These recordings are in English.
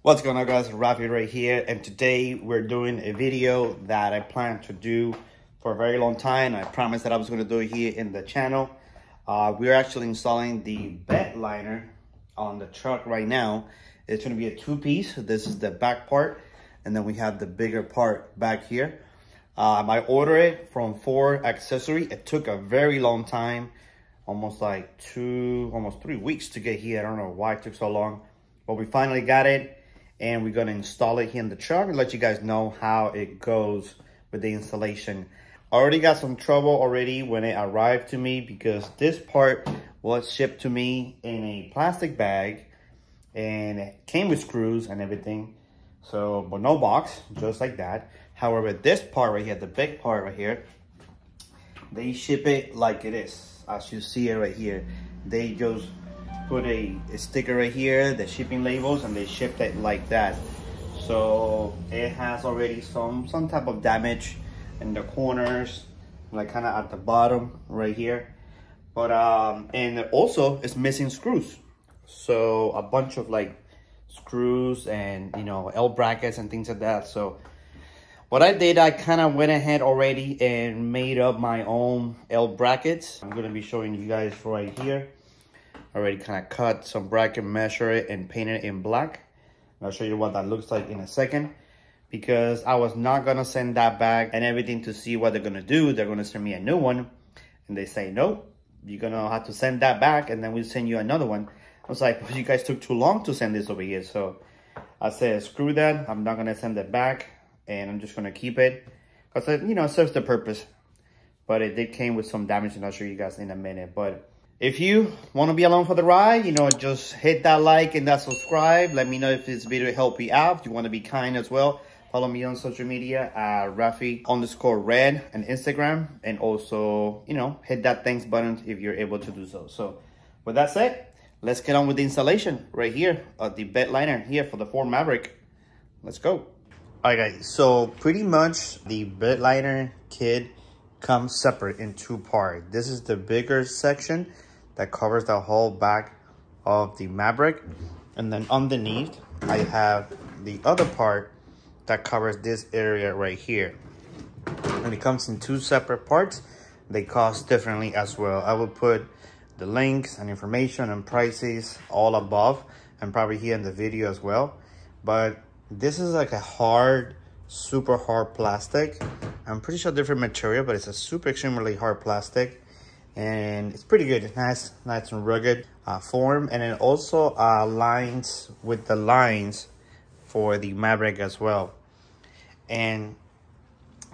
What's going on guys, Raffi right here and today we're doing a video that I plan to do for a very long time. I promised that I was going to do it here in the channel. Uh, we're actually installing the bed liner on the truck right now. It's going to be a two-piece. This is the back part and then we have the bigger part back here. Um, I ordered it from Ford Accessory. It took a very long time, almost like two, almost three weeks to get here. I don't know why it took so long, but we finally got it and we're gonna install it here in the truck and let you guys know how it goes with the installation. I already got some trouble already when it arrived to me because this part was shipped to me in a plastic bag and it came with screws and everything. So, but no box, just like that. However, this part right here, the big part right here, they ship it like it is, as you see it right here. They just put a, a sticker right here, the shipping labels, and they shipped it like that. So it has already some some type of damage in the corners, like kind of at the bottom right here. But um, and also it's missing screws. So a bunch of like screws and you know L brackets and things like that. So what I did, I kind of went ahead already and made up my own L brackets. I'm gonna be showing you guys right here already kind of cut some bracket, measure it, and paint it in black. And I'll show you what that looks like in a second. Because I was not to send that back and everything to see what they're to do. They're to send me a new one. And they say, nope, you're to have to send that back and then we'll send you another one. I was like, you guys took too long to send this over here. So I said, screw that. I'm not to send it back and I'm just to keep it. Because, you know, it serves the purpose. But it did came with some damage and I'll show you guys in a minute. But if you want to be along for the ride, you know, just hit that like and that subscribe. Let me know if this video helped you out. If you want to be kind as well, follow me on social media at Raffi underscore red and Instagram. And also, you know, hit that thanks button if you're able to do so. So with that said, let's get on with the installation right here of the bed liner here for the Ford Maverick. Let's go. All right, guys. So pretty much the bed liner kit comes separate in two parts. This is the bigger section that covers the whole back of the Maverick. And then underneath, I have the other part that covers this area right here. And it comes in two separate parts. They cost differently as well. I will put the links and information and prices all above and probably here in the video as well. But this is like a hard, super hard plastic. I'm pretty sure different material, but it's a super extremely hard plastic and it's pretty good. Nice, nice and rugged uh, form, and it also uh, lines with the lines for the Maverick as well. And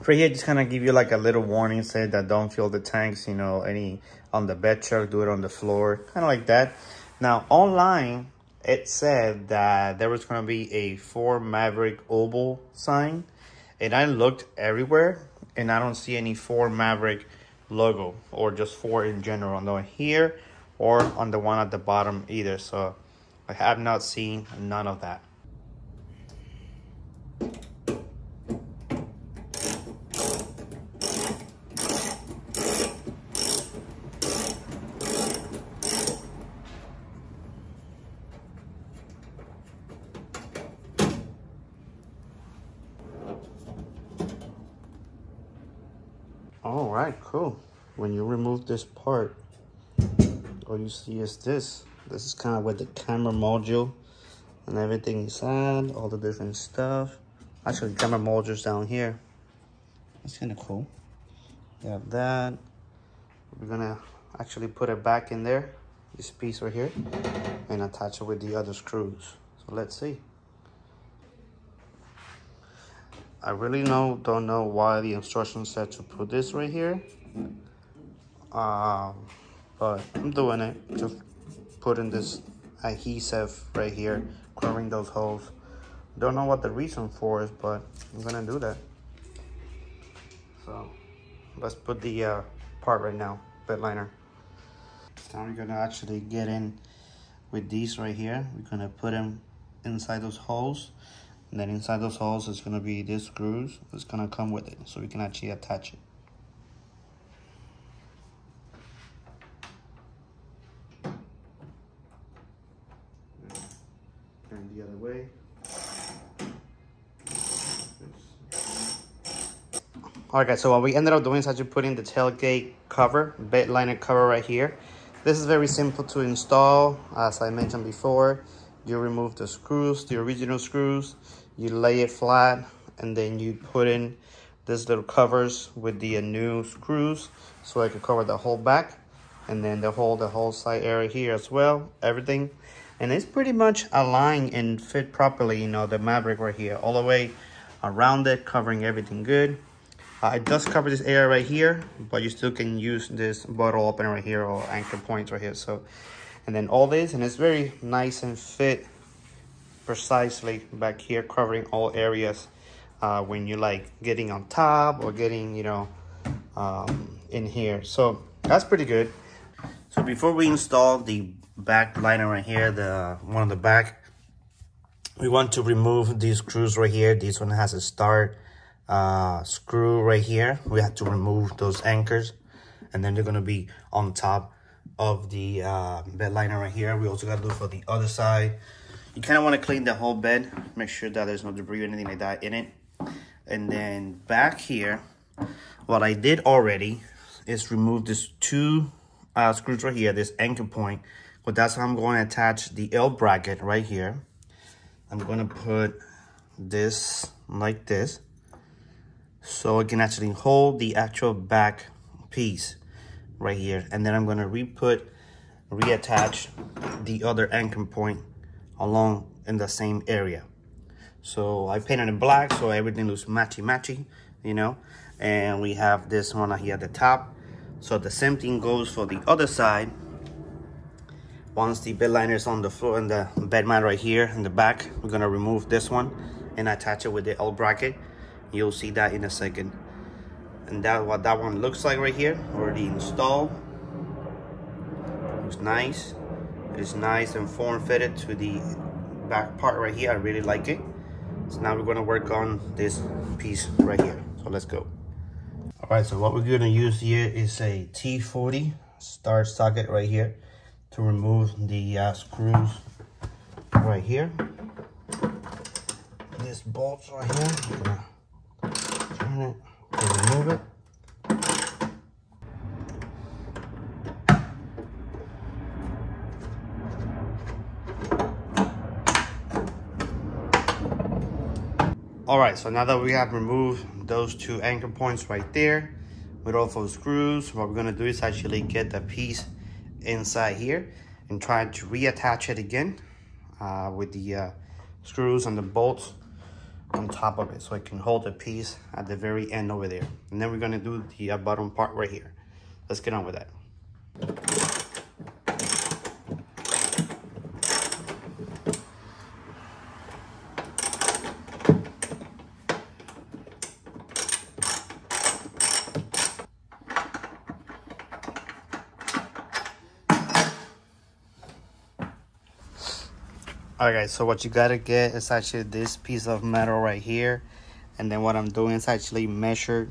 for here, just kind of give you like a little warning, say that don't fill the tanks, you know, any on the bed truck, do it on the floor, kind of like that. Now, online, it said that there was going to be a Ford Maverick oval sign, and I looked everywhere, and I don't see any Ford Maverick logo or just Ford in general on the one here or on the one at the bottom either. So I have not seen none of that All right, cool. When you remove this part, all you see is this. This is kind of where the camera module and everything is inside, all the different stuff. Actually, camera modules down here. That's kind of cool. You have that. We're gonna actually put it back in there, this piece right here, and attach it with the other screws. So let's see. I really know don't know why the instructions said to put this right here. Um, but I'm doing it. Just putting this adhesive right here, covering those holes. Don't know what the reason for is, but I'm gonna do that. So let's put the uh, part right now, bed liner. Now we're gonna actually get in with these right here. We're gonna put them inside those holes and then inside those holes is going to be this screws that's going to come with it. So we can actually attach it. And the other way. Alright guys, so what we ended up doing is actually putting the tailgate cover, bed liner cover right here. This is very simple to install. As I mentioned before, you remove the screws, the original screws you lay it flat, and then you put in these little covers with the new screws so I can cover the whole back and then the whole the whole side area here as well everything. And it's pretty much aligned and fit properly you know the Maverick right here all the way around it covering everything good. Uh, it does cover this area right here but you still can use this bottle opener right here or anchor points right here so. And then all this and it's very nice and fit precisely back here covering all areas uh, when you like getting on top or getting you know um, in here. So that's pretty good. So before we install the back liner right here the one on the back we want to remove these screws right here. This one has a start uh, screw right here. We have to remove those anchors and then they're going to be on top of the uh, bed liner right here. We also got to do for the other side you kind of want to clean the whole bed make sure that there's no debris or anything like that in it. And then back here what I did already is remove this two uh, screws right here this anchor point. But that's how I'm going to attach the L bracket right here. I'm going to put this like this so it can actually hold the actual back piece right here. And then I'm going to re-put reattach the other anchor point along in the same area. So I painted it black so everything looks matchy matchy you know? And we have this one here at the top. So the same thing goes for the other side. Once the bed liner is on the floor and the bed mat right here in the back we're to remove this one and attach it with the L bracket. You'll see that in a second. And that what that one looks like right here already installed. Looks nice it is nice and form fitted to the back part right here. I really like it. So now we're going to work on this piece right here. So let's go. All right so what we're going to use here is a t40 star socket right here to remove the uh, screws right here. This bolts right here turn it to remove it. All right, so now that we have removed those two anchor points right there with all those screws, what we're gonna do is actually get the piece inside here and try to reattach it again uh, with the uh, screws and the bolts on top of it so it can hold the piece at the very end over there. And then we're gonna do the uh, bottom part right here. Let's get on with that. All right guys so what you gotta get is actually this piece of metal right here. And then what i'm doing is actually measure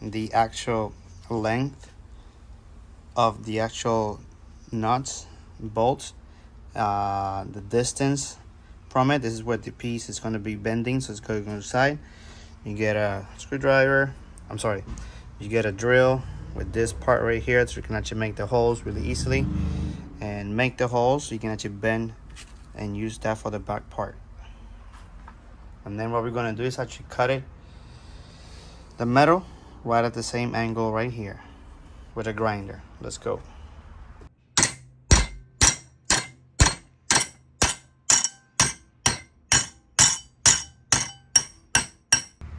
the actual length of the actual nuts bolts uh, the distance from it. This is where the piece is going to be bending so it's going to the side. You get a screwdriver i'm sorry you get a drill with this part right here so you can actually make the holes really easily. And make the holes so you can actually bend and use that for the back part. And then what we're gonna do is actually cut it, the metal, right at the same angle right here with a grinder. Let's go.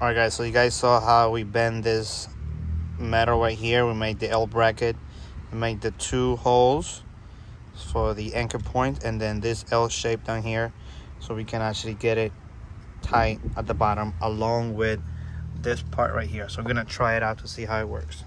Alright guys, so you guys saw how we bend this metal right here. We made the L bracket. We made the two holes for the anchor point and then this L shape down here so we can actually get it tight at the bottom along with this part right here. So I'm gonna try it out to see how it works.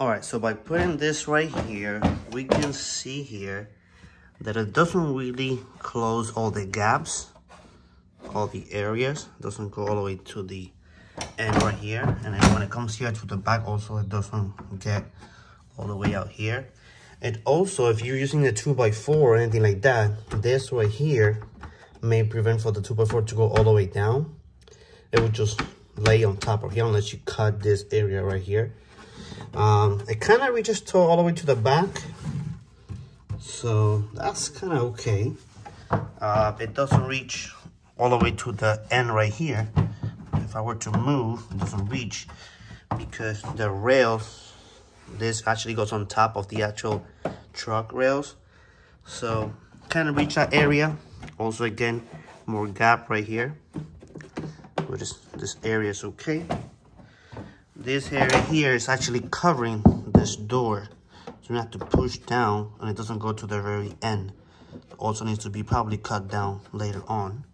All right, so by putting this right here, we can see here that it doesn't really close all the gaps, all the areas. It doesn't go all the way to the end right here. And then when it comes here to the back also, it doesn't get all the way out here. And also, if you're using a 2x4 or anything like that, this right here may prevent for the 2x4 to go all the way down. It would just lay on top of here unless you cut this area right here. Um, it kind of reaches to all the way to the back. So that's kind of okay. Uh, it doesn't reach all the way to the end right here. If I were to move, it doesn't reach because the rails, this actually goes on top of the actual truck rails. So kind of reach that area. Also again, more gap right here. Which is, this area is okay this area here is actually covering this door. So you have to push down and it doesn't go to the very end. Also needs to be probably cut down later on.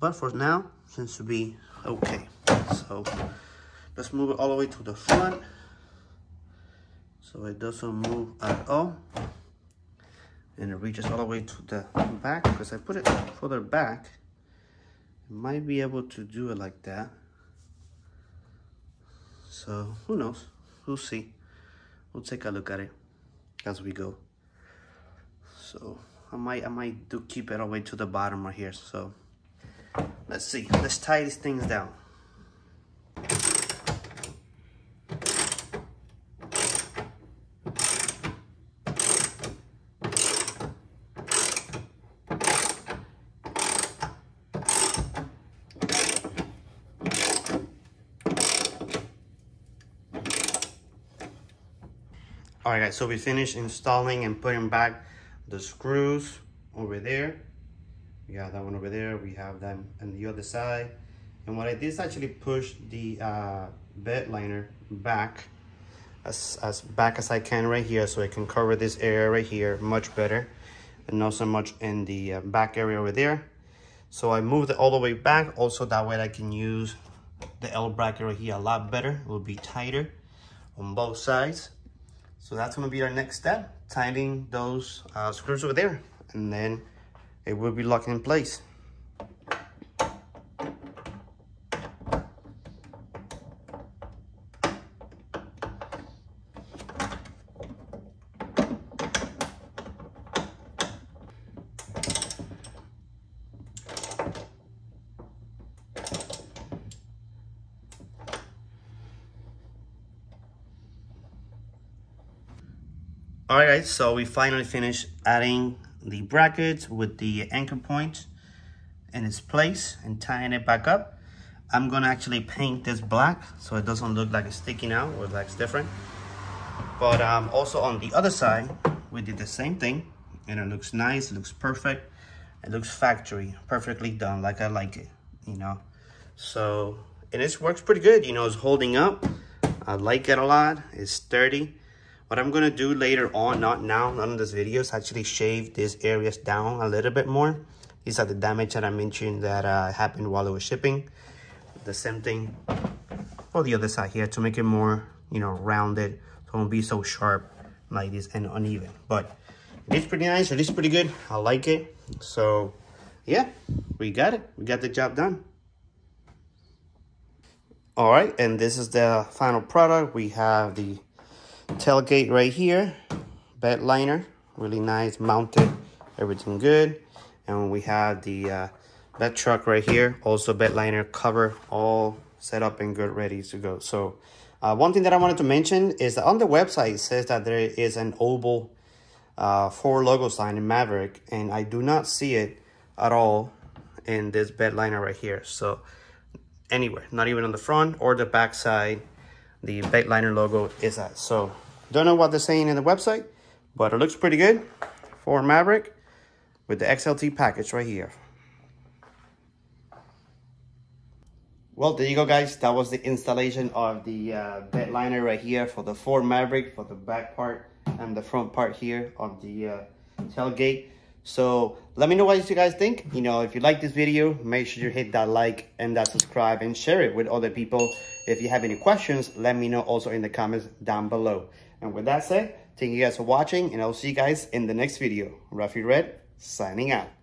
But for now, seems to be okay. So let's move it all the way to the front. So it doesn't move at all. And it reaches all the way to the back because I put it further back. Might be able to do it like that. So who knows? We'll see. We'll take a look at it as we go. So I might I might do keep it all the way to the bottom right here. So let's see. Let's tie these things down. All right guys so we finished installing and putting back the screws over there. We have that one over there we have them on the other side. And what i did is actually push the uh, bed liner back as, as back as i can right here so i can cover this area right here much better and not so much in the uh, back area over there. So i moved it all the way back. Also that way i can use the l bracket right here a lot better. It will be tighter on both sides so that's gonna be our next step, tightening those uh, screws over there, and then it will be locked in place. All right, so we finally finished adding the brackets with the anchor point in its place and tying it back up. I'm gonna actually paint this black so it doesn't look like it's sticking out or like it's different. But um, also on the other side, we did the same thing and it looks nice, it looks perfect. It looks factory, perfectly done, like I like it, you know? So, and it works pretty good, you know, it's holding up. I like it a lot, it's sturdy. What I'm gonna do later on, not now, not in this video, is actually shave these areas down a little bit more. These are the damage that I mentioned that uh, happened while it was shipping. The same thing for the other side here to make it more, you know, rounded. So it won't be so sharp like this and uneven. But it is pretty nice, it is pretty good. I like it. So yeah, we got it. We got the job done. All right, and this is the final product. We have the tailgate right here. Bed liner. Really nice mounted. Everything good. And we have the uh, bed truck right here. Also bed liner cover all set up and good ready to go. So uh, one thing that i wanted to mention is that on the website it says that there is an oval uh, Ford logo sign in maverick and i do not see it at all in this bed liner right here. So anywhere not even on the front or the back side the bed liner logo is at. So don't know what they're saying in the website, but it looks pretty good for Maverick with the XLT package right here. Well, there you go, guys. That was the installation of the uh, bed liner right here for the Ford Maverick for the back part and the front part here of the uh, tailgate. So let me know what you guys think. You know, if you like this video, make sure you hit that like and that subscribe and share it with other people. If you have any questions, let me know also in the comments down below. And with that said, thank you guys for watching and I'll see you guys in the next video. Raffi Red, signing out.